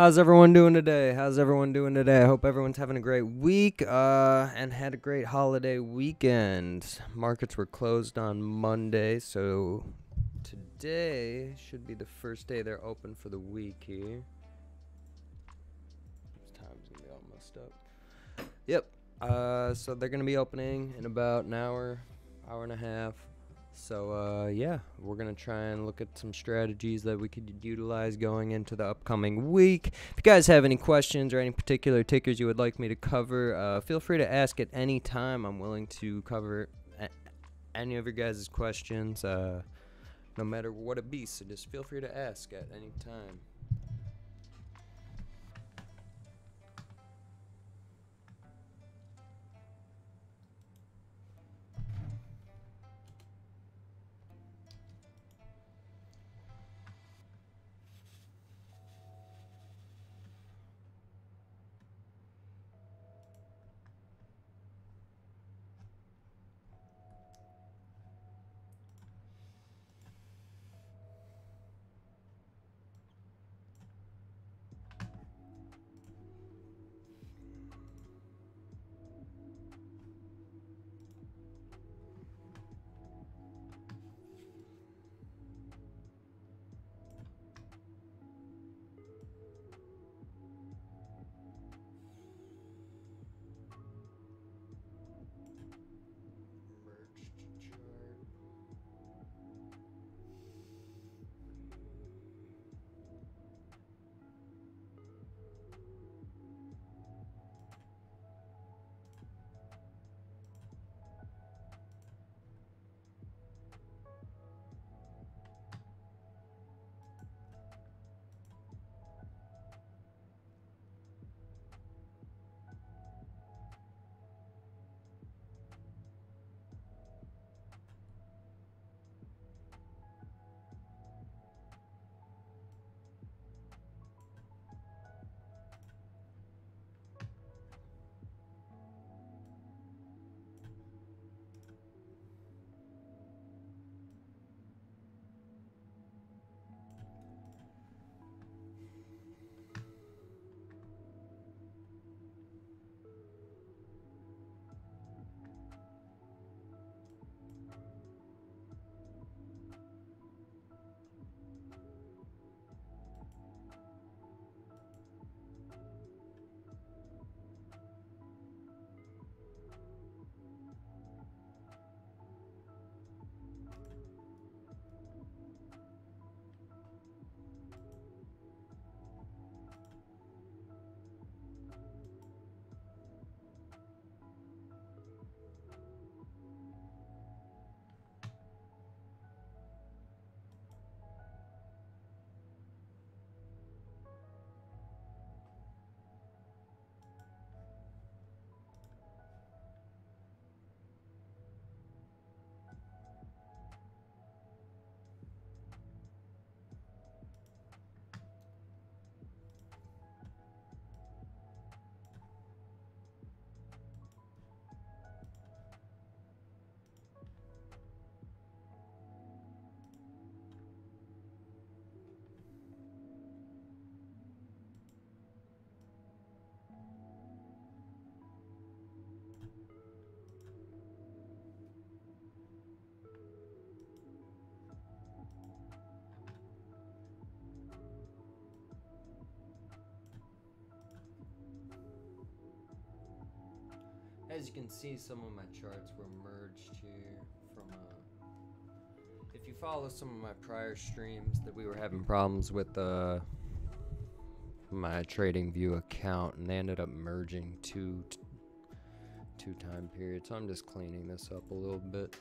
How's everyone doing today? How's everyone doing today? I hope everyone's having a great week uh, and had a great holiday weekend. Markets were closed on Monday, so today should be the first day they're open for the week here. This time's gonna be all messed up. Yep. Uh, so they're gonna be opening in about an hour, hour and a half. So uh, yeah, we're gonna try and look at some strategies that we could utilize going into the upcoming week. If you guys have any questions or any particular tickers you would like me to cover, uh, feel free to ask at any time. I'm willing to cover any of your guys' questions, uh, no matter what it be. So just feel free to ask at any time. As you can see, some of my charts were merged here from uh If you follow some of my prior streams, that we were having problems with uh, my Trading View account, and they ended up merging two two time periods. So I'm just cleaning this up a little bit.